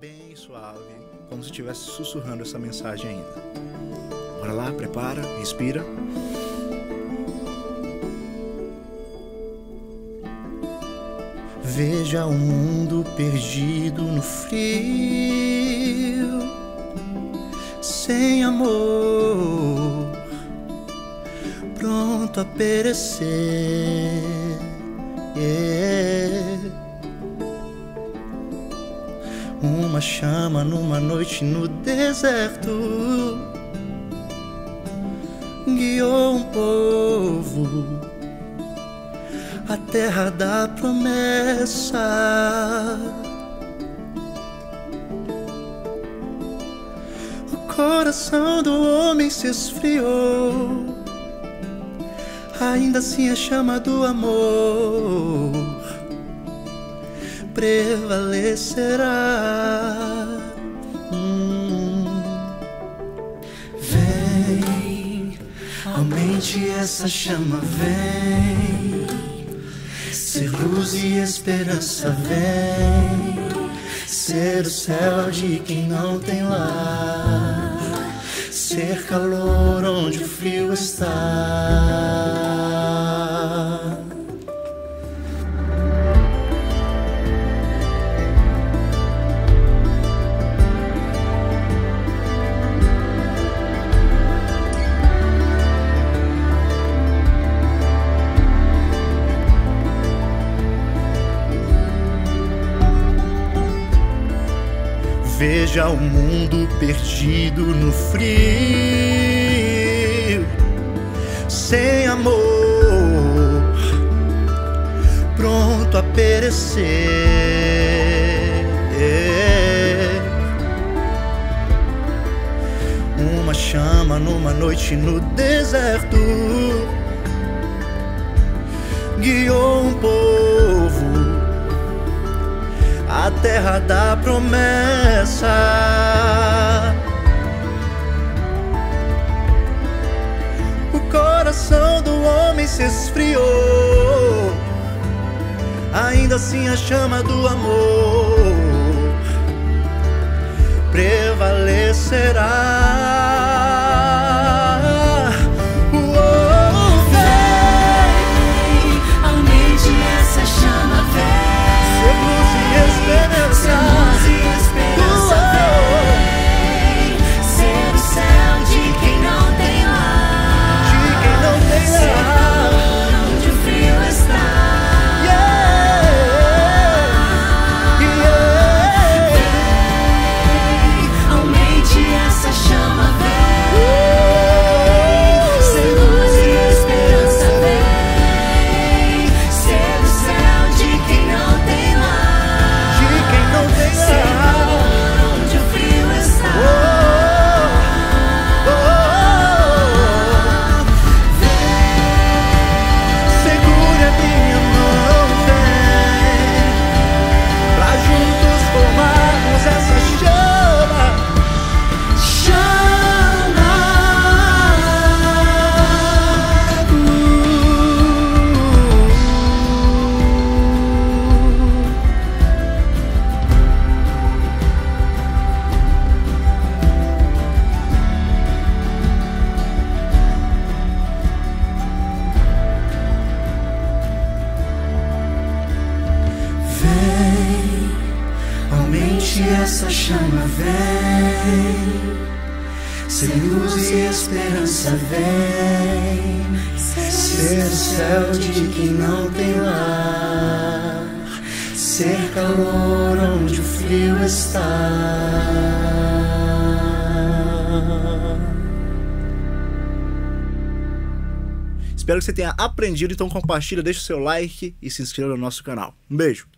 bem suave, como se estivesse sussurrando essa mensagem ainda. Bora lá, prepara, respira. Veja o mundo perdido no frio, sem amor, pronto a perecer. Uma chama numa noite no deserto guiou um povo a terra da promessa. O coração do homem se esfriou, ainda assim a chama do amor prevalecerá. Hum. Vem, aumente essa chama, vem. Ser luz e esperança vem Ser o céu de quem não tem lar Ser calor onde o frio está Veja o mundo perdido no frio, sem amor, pronto a perecer. Uma chama numa noite no deserto guiou um povo a terra da promessa. O coração do homem se esfriou, ainda assim a chama do amor prevalecerá. Aumente essa chama, vem. Ser luz e esperança, vem. Ser céu de quem não tem lar. Ser calor onde o frio está. Espero que você tenha aprendido, então compartilha, deixa o seu like e se inscreva no nosso canal. Um beijo!